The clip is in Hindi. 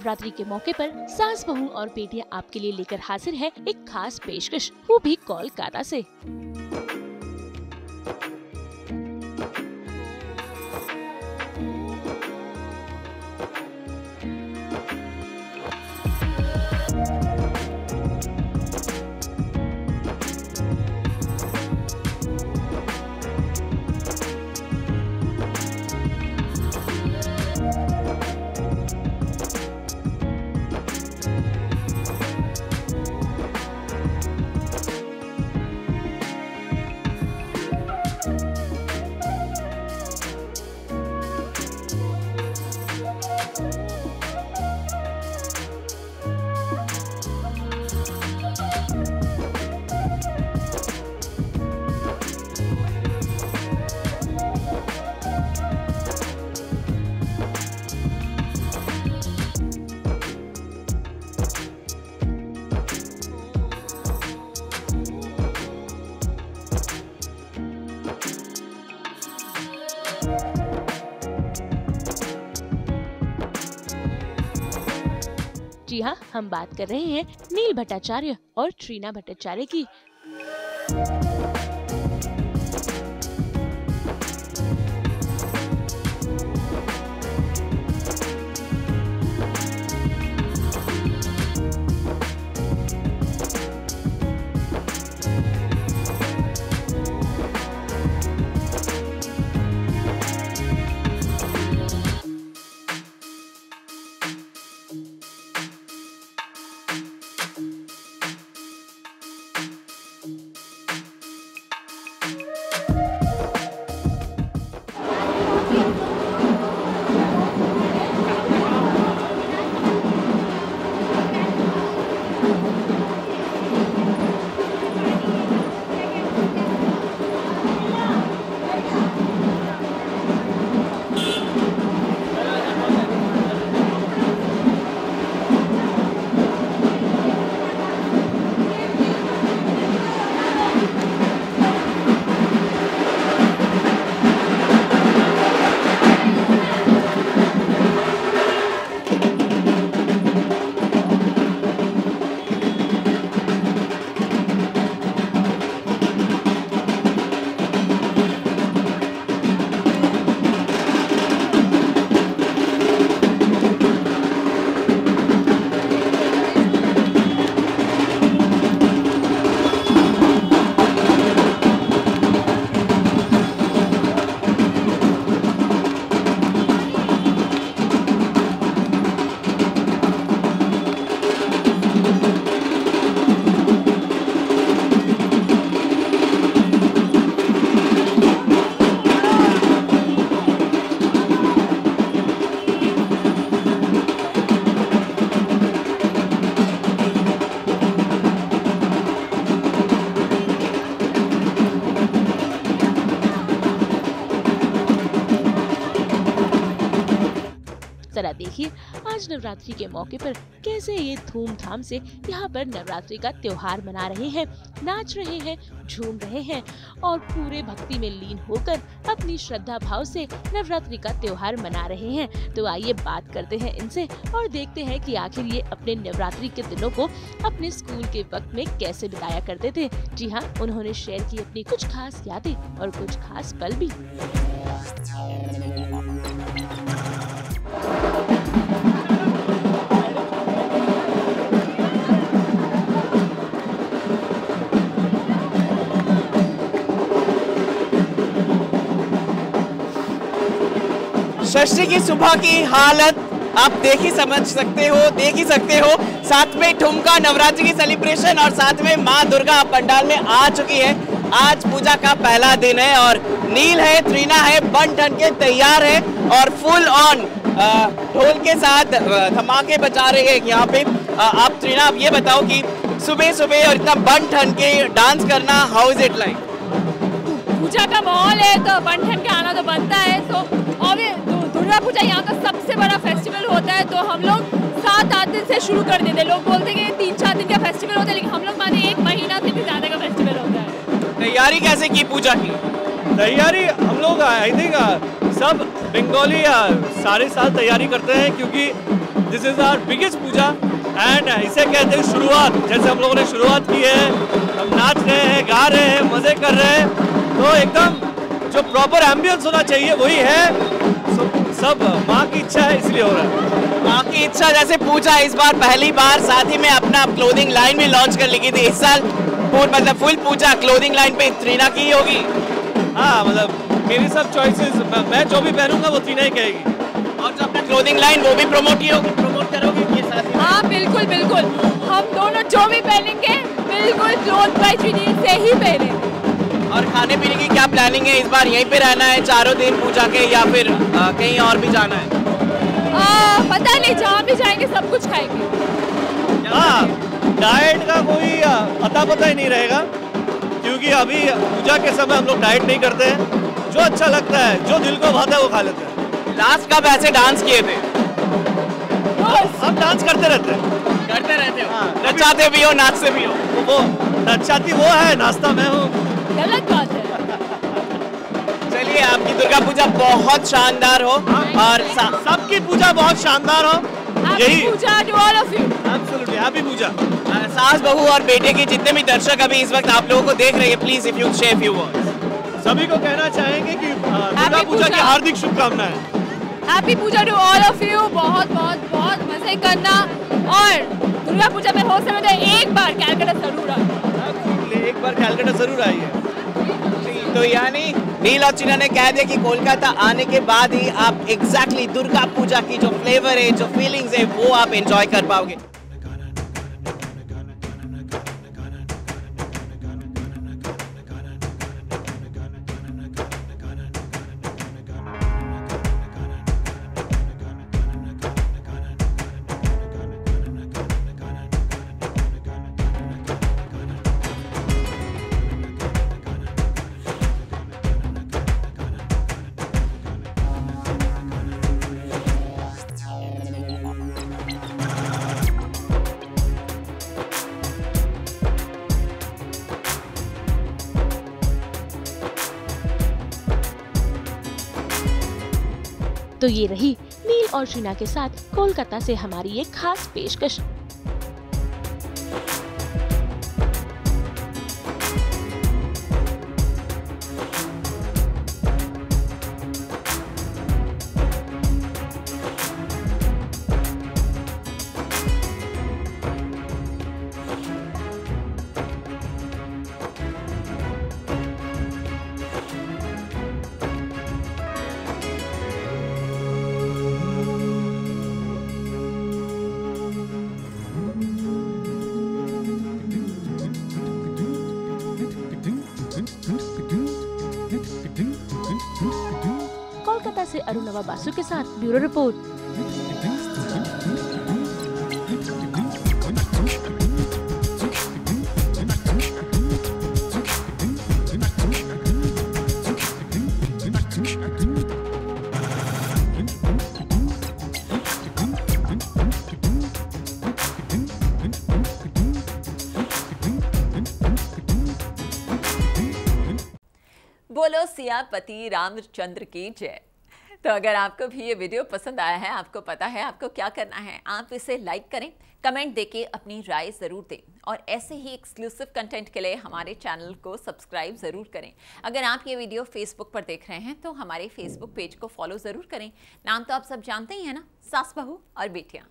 नवरात्रि के मौके पर सास बहू और बेटियाँ आपके लिए लेकर हाजिर है एक खास पेशकश। वो भी कोलकाता से। हम बात कर रहे हैं नील भट्टाचार्य और ट्रीना भट्टाचार्य की। जरा देखिए, आज नवरात्रि के मौके पर कैसे ये धूमधाम से यहाँ पर नवरात्रि का त्योहार मना रहे हैं, नाच रहे हैं, झूम रहे हैं और पूरे भक्ति में लीन होकर अपनी श्रद्धा भाव से नवरात्रि का त्योहार मना रहे हैं। तो आइए बात करते हैं इनसे और देखते हैं कि आखिर ये अपने नवरात्रि के दिनों को अपने स्कूल के वक्त में कैसे बिताया करते थे। जी हाँ उन्होंने शेयर की अपनी कुछ खास यादें और कुछ खास पल भी। षष्ठी की सुबह की हालत आप देख ही समझ सकते हो देख ही सकते हो। साथ में ठुमका नवरात्रि की सेलिब्रेशन और साथ में माँ दुर्गा पंडाल में आ चुकी है। आज पूजा का पहला दिन है और नील है त्रीना है बन ठन के तैयार है और फुल ऑन ढोल के साथ धमाके बजा रहे हैं यहाँ पे। अ, आप त्रीना आप ये बताओ कि सुबह सुबह और इतना बन ठन के डांस करना how is it like puja का माहौल है तो बंठन के आना तो बनता है तो दुर्गा पूजा यहाँ का सबसे बड़ा फेस्टिवल होता है तो हम लोग सात आठ दिन से शुरू कर देते हैं। लोग बोलते हैं कि तीन चार दिन का फेस्टिवल होता है लेकिन हम लोग माने एक महीना से भी ज़्यादा का फेस्टिवल होता है। तैयारी कैसे की पूजा की? तैयारी हम लोग आई थिंक सब बंगाली सारे साल तैयारी करते हैं क्योंकि this is our biggest puja and इसे कहते हैं शुरुआत। जैसे हम लोगों ने शुरुआत की है हम नाच रहे हैं गा रहे हैं मज़े कर रहे हैं तो एकदम जो प्रॉपर एम्बियंस होना चाहिए वही है। सब, माँ की इच्छा है इसलिए हो रहा है। माँ की इच्छा जैसे पूजा इस बार पहली बार साथ ही में अपना क्लोथिंग लाइन भी लॉन्च कर ली थी। इस साल पूर मतलब फुल पूजा क्लोथिंग लाइन पे त्रीना की होगी। हाँ मतलब मेरी सब चॉइसेस मैं जो भी पहनूँगा वो त्रीना ही कहेगी। और जो अपना क्लोथिंग लाइन वो भी प्रमोट ही होगी? प्रमोट करोगे? ये साथ हाँ बिल्कुल बिल्कुल। हम दोनों जो भी पहनेंगे बिल्कुल क्लोथ बाय चुनी से ही पहनेंगे। और खाने पीने की क्या प्लानिंग है? इस बार यहीं पे रहना है चारों दिन पूजा के या फिर आ, कहीं और भी जाना है? आ, पता नहीं जहाँ भी जाएँगे सब कुछ खाएँगे। हाँ डाइट का कोई अता पता ही नहीं रहेगा क्योंकि अभी पूजा के समय हम लोग डाइट नहीं करते हैं। जो अच्छा लगता है जो दिल को भाता है वो खा लेते हैं। लास्ट कब ऐसे डांस किए थे? हम डांस करते रहते हैं। करते रहते हो। हाँ, नचाते भी हो नाचते भी हो। वो नचाती वो है नाश्ता मैं हूँ। गलत बात है। चलिए आपकी दुर्गा पूजा बहुत शानदार हो और सबकी पूजा बहुत शानदार हो। यही पूजा हैप्पी पूजा। सास बहू और बेटे के जितने भी दर्शक अभी इस वक्त आप लोगों को देख रहे हैं please if you share few words सभी को कहना चाहेंगे कि दुर्गा पूजा की हार्दिक शुभकामनाएँ। Happy puja to all of you बहुत बहुत बहुत मज़े करना। और दुर्गा पूजा में हो समय तो एक बार कैलकाटा ज़रूर आए। एक बार कैलकाटा ज़रूर आई है तो यानी नील और चीना ने कह दिया कि कोलकाता आने के बाद ही आप एग्जैक्टली exactly दुर्गा पूजा की जो फ्लेवर है, जो फीलिंग्स है, वो आप एंजॉय कर पाओगे। तो ये रही नील और शीना के साथ कोलकाता से हमारी एक खास पेशकश। कोलकाता से अरुणवा बासु के साथ ब्यूरो रिपोर्ट। बोलो सियापति रामचंद्र की जय। तो अगर आपको भी ये वीडियो पसंद आया है, आपको पता है आपको क्या करना है, आप इसे लाइक करें कमेंट देके अपनी राय ज़रूर दें। और ऐसे ही एक्सक्लूसिव कंटेंट के लिए हमारे चैनल को सब्सक्राइब ज़रूर करें। अगर आप ये वीडियो फेसबुक पर देख रहे हैं तो हमारे फेसबुक पेज को फॉलो ज़रूर करें। नाम तो आप सब जानते ही हैं ना, सास बहू और बेटियाँ।